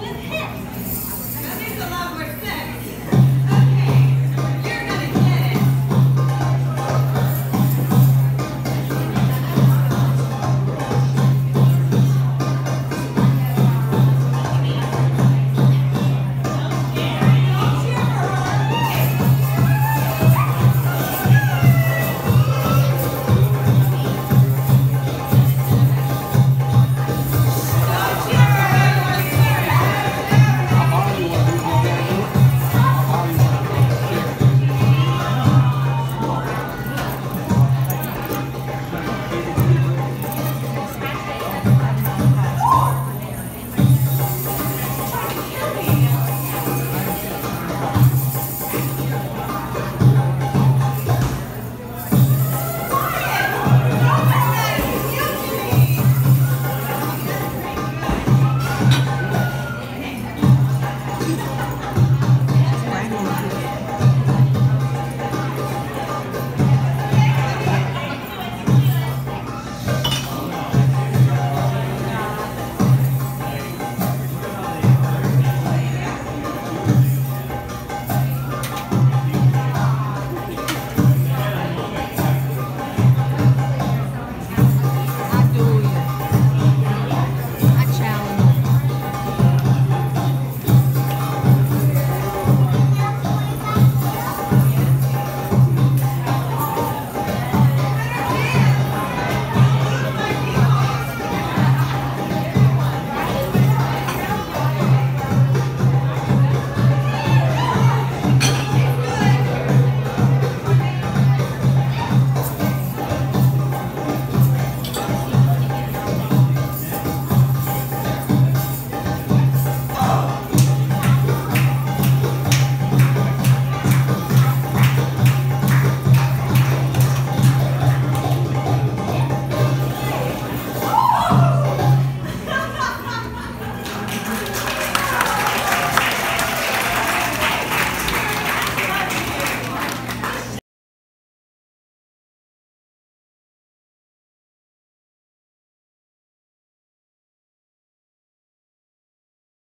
with hips. That makes a lot more sense.